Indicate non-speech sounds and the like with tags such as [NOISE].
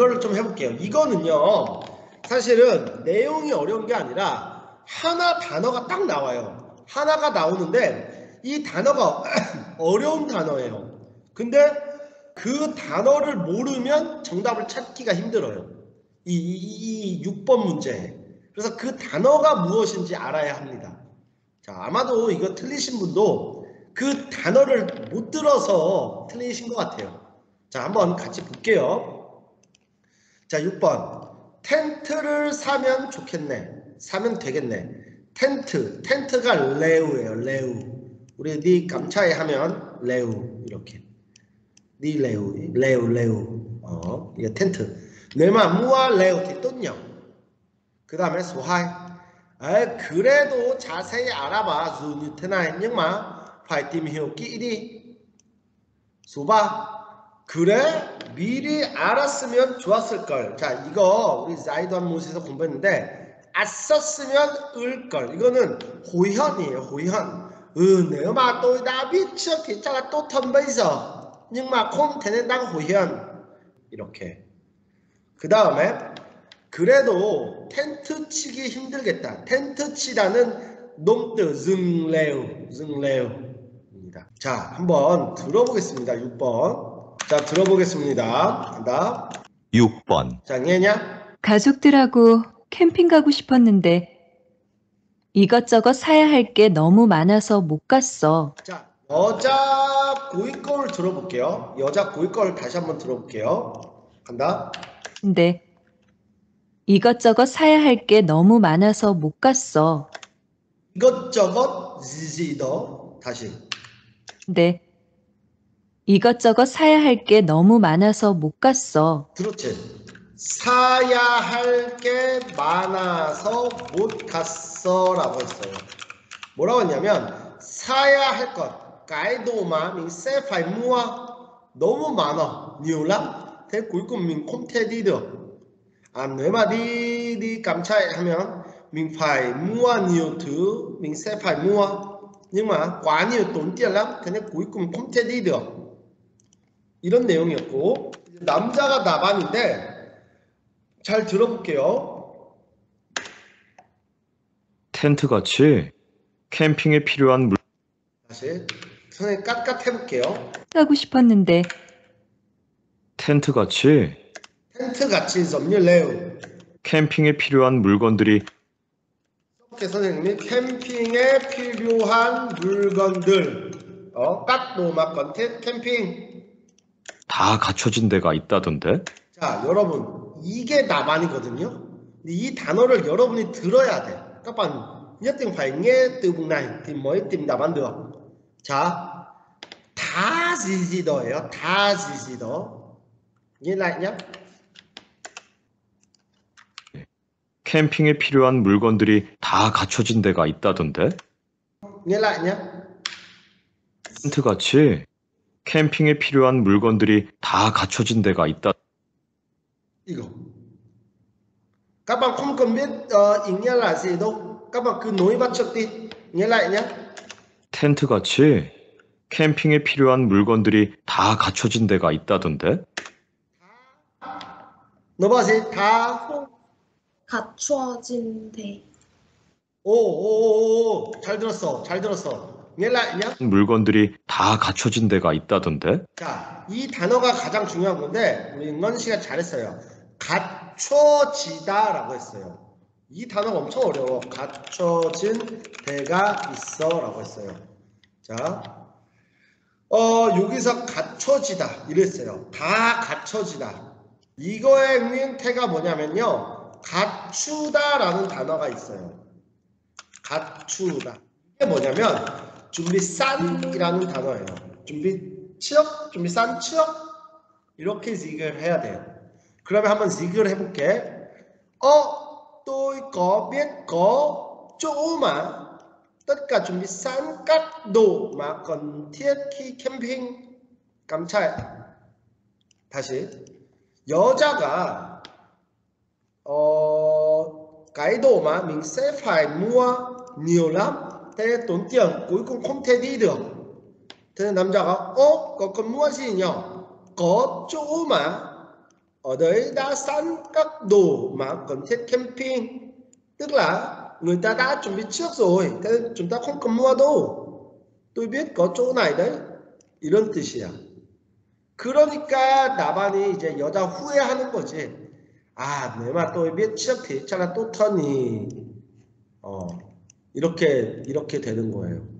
이거를 좀 해볼게요. 이거는요, 사실은 내용이 어려운 게 아니라 하나 단어가 딱 나와요. 하나가 나오는데 이 단어가 [CLEARS THROAT] 어려운 단어예요. 근데 그 단어를 모르면 정답을 찾기가 힘들어요. 이, 이, 이 6번 문제. 그래서 그 단어가 무엇인지 알아야 합니다. 자, 아마도 이거 틀리신 분도 그 단어를 못 들어서 틀리신 것 같아요. 자, 한번 같이 볼게요. 자, 6번. 텐트를 사면 좋겠네. 사면 되겠네. 텐트. 텐트가 lều예요. Lều. 우리 đi cắm trại 하면 lều 이렇게. 네 lều. Lều lều. 어, 이거 텐트. Nếu mà mua lều thì tốt nhỉ. 그다음에 số hai. 아, 그래도 자세히 알아봐. mà phải tìm hiểu kỹ đi. 수바. 그래? 미리 알았으면 좋았을 걸. 자, 이거 우리 자이도한 모습에서 공부했는데 았었으면 을 걸. 이거는 호현이에요. 호현. Bây giờ. Nhưng mà không thể nên đang hồi hiện. 이렇게. 그 다음에 그래도 텐트 치기 힘들겠다. 텐트 치다는 놈뜨 증레우 증레우입니다. 자, 한번 들어보겠습니다. 6번. 자, 들어보겠습니다. 간다. 6번, 자, 얘냐? 가족들하고 캠핑 가고 싶었는데 이것저것 사야 할 게 너무 많아서 못 갔어. 자, 여자 고위 거를 들어볼게요. 여자 고위 거를 다시 한번 들어볼게요. 간다. 근데 이것저것 사야 할 게 너무 많아서 못 갔어. 이것저것 지지더 다시. 근데 이것저것 사야 할 게 너무 많아서 못 갔어. 그렇지. 사야 할 게 많아서 못 갔어라고 했어요. 뭐라고 했냐면 사야 할 것, sẽ phải mua 너무 많아, nhiều lắm. Thế cuối cùng mình không thể đi được. À, nếu mà đi đi cắm trại 하면 mình phải mua nhiều thứ, mình sẽ phải mua. Nhưng mà quá nhiều tốn tiền lắm, thế nên cuối cùng không thể đi được. 이런 내용이었고 남자가 나반인데 잘 들어볼게요. 텐트 같이 캠핑에 필요한 물, 다시 선생님 깍깍 해볼게요. 가고 싶었는데 텐트 같이 텐트 같이 점유 레우. 캠핑에 필요한 물건들이 이렇게 선생님이 캠핑에 필요한 물건들 어, 깍도 막건텐 캠핑. 다 갖춰진 데가 있다던데? 자, 여러분 이게 나반이거든요. 근데 이 단어를 여러분이 들어야 돼. các bạn nhất định phải nghe từ vùng này thì mới tìm đáp án được. 자, 다 gì gì 더예요. 다 gì gì đó. Nghe lại nhé. 캠핑에 필요한 물건들이 다 갖춰진 데가 있다던데? Nghe lại nhé. 텐트 같이 캠핑에 필요한 물건들이 다 갖춰진 데가 있다. 이거. Các bạn không cần biết uh, ý nghĩa là gì đâu. Các bạn cứ nối bắt trước đi. Nghe lại nhé. 텐트 같이 캠핑에 필요한 물건들이 다 갖춰진 데가 있다던데? Gì? 다 갖춰진 데 오오오오 잘 들었어. 잘 들었어. Nhé. 물건들이 다 갖춰진 데가 있다던데? 자, 이 단어가 가장 중요한 건데 우리 은건 씨가 잘했어요. 갖춰지다라고 했어요. 이 단어가 엄청 어려워. 갖춰진 데가 있어라고 했어요. 자, 어 여기서 갖춰지다 이랬어요. 다 갖춰지다. 이거의 응용태가 뭐냐면요. 갖추다라는 단어가 있어요. 갖추다. 이게 뭐냐면 준비산이라는 단어예요. 준비 취업, 준비 산 취업 이렇게 지글 해야 돼요. 그러면 한번 지글 해볼게. 어, chuẩn bị sẵn các đồ mà cần thiết khi 캠핑 trại. 다시 여자가 sẽ phải mua nhiều lắm thế nên tốn tiền cuối cùng không thể đi được thế nên 남자가 어? có cần mua gì nhỉ? có chỗ mà ở đấy đã sẵn các đồ mà cần thiết camping tức là người ta đã chuẩn bị trước rồi thế nên chúng ta không cần mua đâu tôi biết có chỗ này đấy 이런 뜻이야 그러니까 나반이 이제 여자 후회하는 거지 아 내가 tôi biết trước thì chắc là tốt hơn 이 어, 이렇게 이렇게 되는 거예요